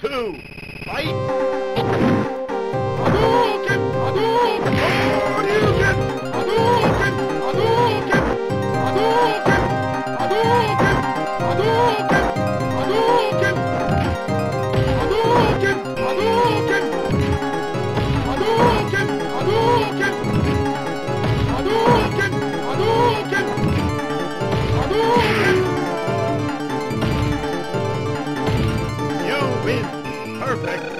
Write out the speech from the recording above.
Two. Fight! perfect.